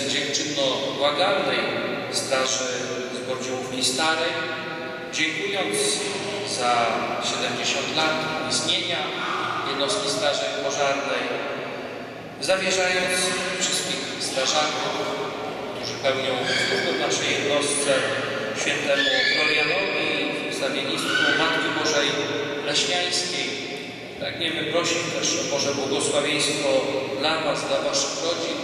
dziękczynno-błagalnej Straży Zbordziłówki Starej, dziękując za 70 lat istnienia jednostki Straży Pożarnej, zawierzając wszystkich strażaków, którzy pełnią służbę w naszej jednostce, świętemu Florianowi, wstawiennictwu Matki Bożej Leśniańskiej. Pragniemy prosić też o Boże błogosławieństwo dla Was, dla Waszych rodzin,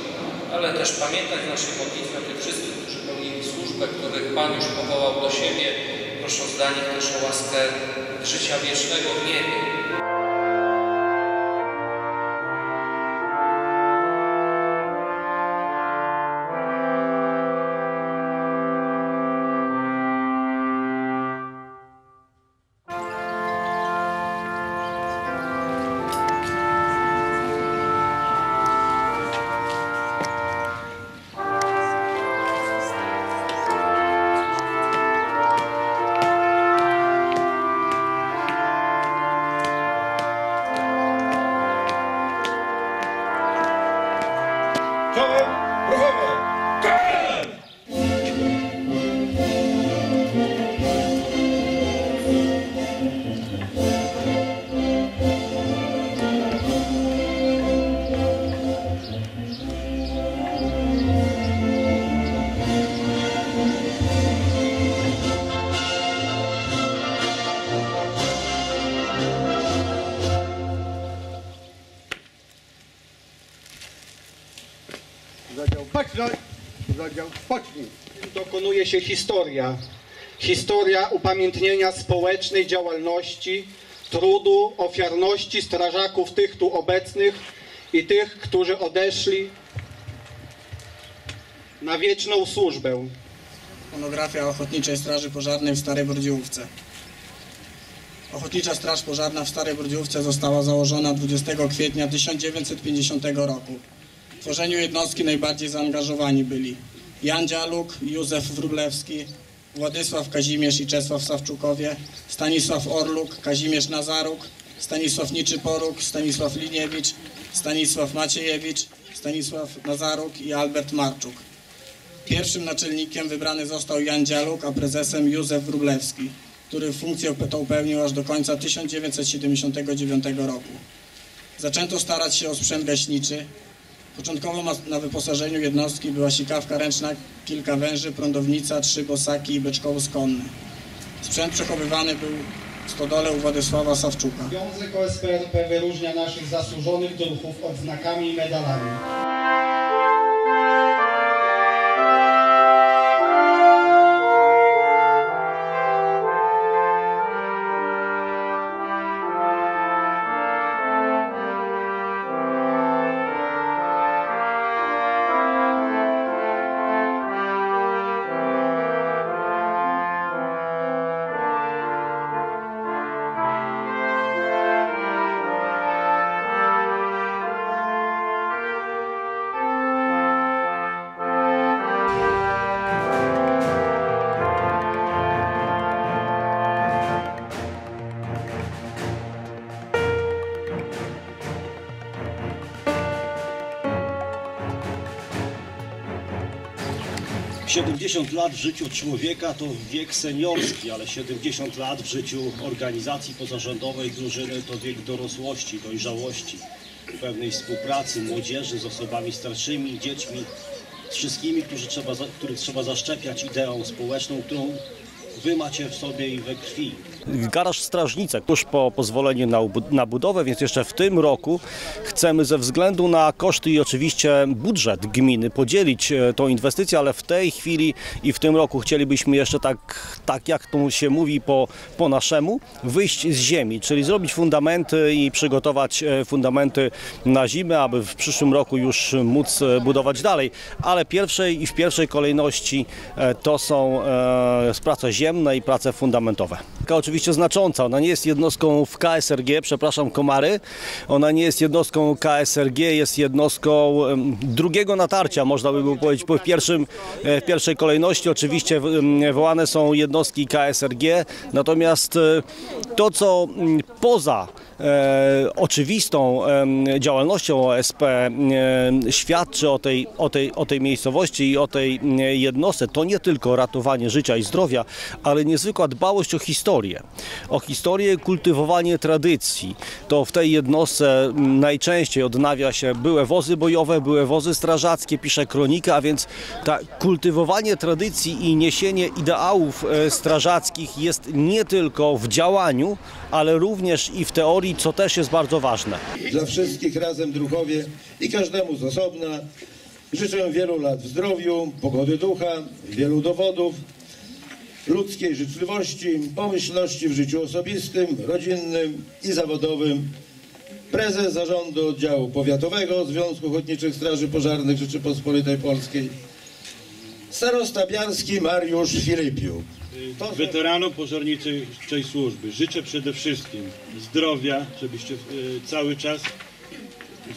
ale też pamiętać w naszej modlitwie o tych wszystkich, którzy pełnili służbę, których Pan już powołał do siebie, prosząc dla nich też o łaskę życia wiecznego w niebie. Zadział pocznij. dokonuje się historia. Historia upamiętnienia społecznej działalności, trudu, ofiarności strażaków tych tu obecnych i tych, którzy odeszli na wieczną służbę. Monografia Ochotniczej Straży Pożarnej w Starej Bordziłówce. Ochotnicza Straż Pożarna w Starej Bordziłówce została założona 20 kwietnia 1950 roku. W tworzeniu jednostki najbardziej zaangażowani byli Jan Dzialuk, Józef Wróblewski, Władysław Kazimierz i Czesław Sawczukowie, Stanisław Orluk, Kazimierz Nazaruk, Stanisław Niczyporuk, Stanisław Liniewicz, Stanisław Maciejewicz, Stanisław Nazaruk i Albert Marczuk. Pierwszym naczelnikiem wybrany został Jan Dzialuk, a prezesem Józef Wróblewski, który funkcję tę pełnił aż do końca 1979 roku. Zaczęto starać się o sprzęt gaśniczy. Początkowo na wyposażeniu jednostki była sikawka ręczna, kilka węży, prądownica, trzy bosaki i beczkowóz konny. Sprzęt przechowywany był w stodole u Władysława Sawczuka. Związek OSPRP wyróżnia naszych zasłużonych druhów odznakami i medalami. 70 lat w życiu człowieka to wiek seniorski, ale 70 lat w życiu organizacji pozarządowej drużyny to wiek dorosłości, dojrzałości, pewnej współpracy młodzieży z osobami starszymi, dziećmi, z wszystkimi, którzy trzeba, których trzeba zaszczepiać ideą społeczną, którą wy macie w sobie i we krwi. Garaż Strażnicek tuż po pozwoleniu na, na budowę, więc jeszcze w tym roku chcemy ze względu na koszty i oczywiście budżet gminy podzielić e, tą inwestycję, ale w tej chwili i w tym roku chcielibyśmy jeszcze tak, tak jak to się mówi po, po naszemu, wyjść z ziemi, czyli zrobić fundamenty i przygotować e, fundamenty na zimę, aby w przyszłym roku już móc e, budować dalej. Ale pierwszej i w pierwszej kolejności to są e, prace ziemne i prace fundamentowe. Oczywiście znacząca, ona nie jest jednostką w KSRG, przepraszam komary, ona nie jest jednostką KSRG, jest jednostką drugiego natarcia, można by było powiedzieć, po- w, pierwszym, e, w pierwszej kolejności. Oczywiście wołane są jednostki KSRG, natomiast e, to co mm, poza oczywistą em, działalnością OSP e, świadczy o tej, o, tej, o tej miejscowości i o tej e, jednostce, to nie tylko ratowanie życia i zdrowia, ale niezwykła dbałość o historię. O historię, kultywowanie tradycji. To w tej jednostce najczęściej odnawia się były wozy bojowe, były wozy strażackie, pisze kronika, a więc ta kultywowanie tradycji i niesienie ideałów e, strażackich jest nie tylko w działaniu, ale również i w teorii, co też jest bardzo ważne. Dla wszystkich razem druhowie i każdemu z osobna życzę wielu lat w zdrowiu, pogody ducha, wielu dowodów, ludzkiej życzliwości, pomyślności w życiu osobistym, rodzinnym i zawodowym. Prezes Zarządu Oddziału Powiatowego Związku Ochotniczych Straży Pożarnych Rzeczypospolitej Polskiej. Starosta Biarski Mariusz Filipiuk. Weteranom pożarniczej służby życzę przede wszystkim zdrowia, żebyście e, cały czas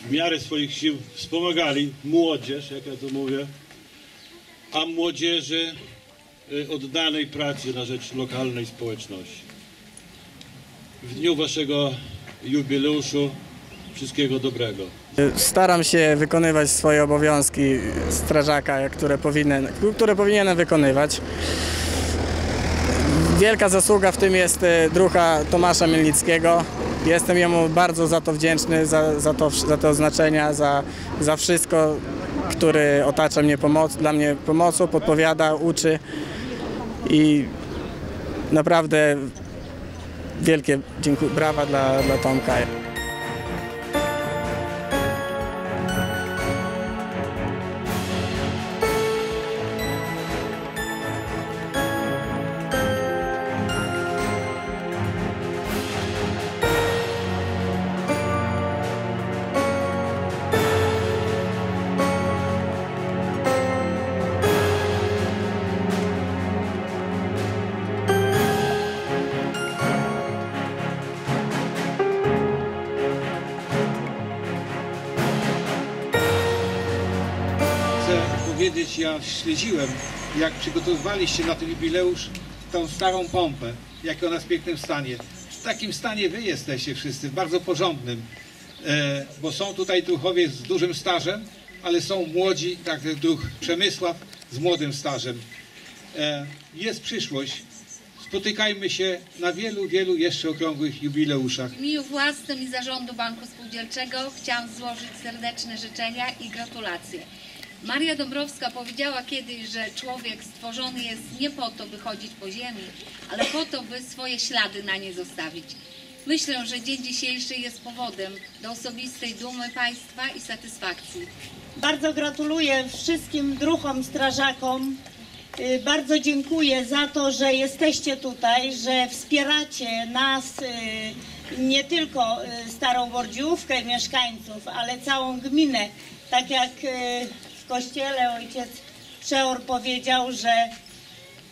w miarę swoich sił wspomagali młodzież, jak ja to mówię, a młodzieży e, oddanej pracy na rzecz lokalnej społeczności. W dniu waszego jubileuszu wszystkiego dobrego. Staram się wykonywać swoje obowiązki strażaka, które, powinien, które powinienem wykonywać. Wielka zasługa w tym jest e, druha Tomasza Mielnickiego. Jestem jemu bardzo za to wdzięczny, za, za, to, za te oznaczenia, za, za wszystko, który otacza mnie pomoc, dla mnie pomocą, podpowiada, uczy i naprawdę wielkie dziękuję, brawa dla, dla Tomka. Powiedzieć, ja śledziłem, jak przygotowywaliście na ten jubileusz tą starą pompę, jak ona w pięknym stanie. W takim stanie wy jesteście wszyscy, bardzo porządnym, e, bo są tutaj druhowie z dużym stażem, ale są młodzi, tak druh Przemysław z młodym stażem. E, jest przyszłość. Spotykajmy się na wielu, wielu jeszcze okrągłych jubileuszach. W imieniu własnym i zarządu Banku Spółdzielczego chciałam złożyć serdeczne życzenia i gratulacje. Maria Dąbrowska powiedziała kiedyś, że człowiek stworzony jest nie po to, by chodzić po ziemi, ale po to, by swoje ślady na nie zostawić. Myślę, że dzień dzisiejszy jest powodem do osobistej dumy państwa i satysfakcji. Bardzo gratuluję wszystkim druhom strażakom. Y, Bardzo dziękuję za to, że jesteście tutaj, że wspieracie nas, y, nie tylko y, Starą Bordziówkę, mieszkańców, ale całą gminę. Tak jak kościele ojciec Przeor powiedział, że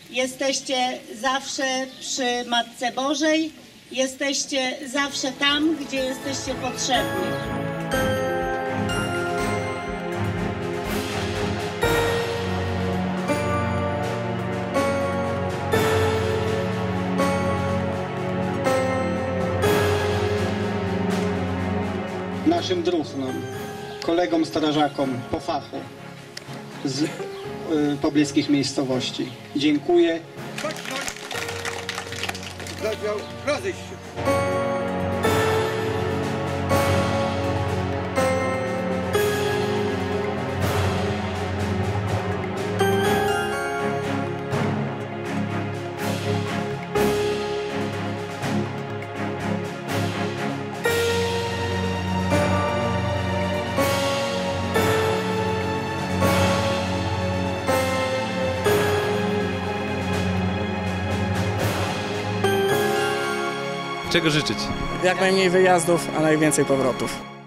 jesteście zawsze przy Matce Bożej, jesteście zawsze tam, gdzie jesteście potrzebni. naszym druhnom, kolegom strażakom po fachu z y, pobliskich miejscowości. Dziękuję. Zadział, rozejść się. Czego życzyć? Jak najmniej wyjazdów, a najwięcej powrotów.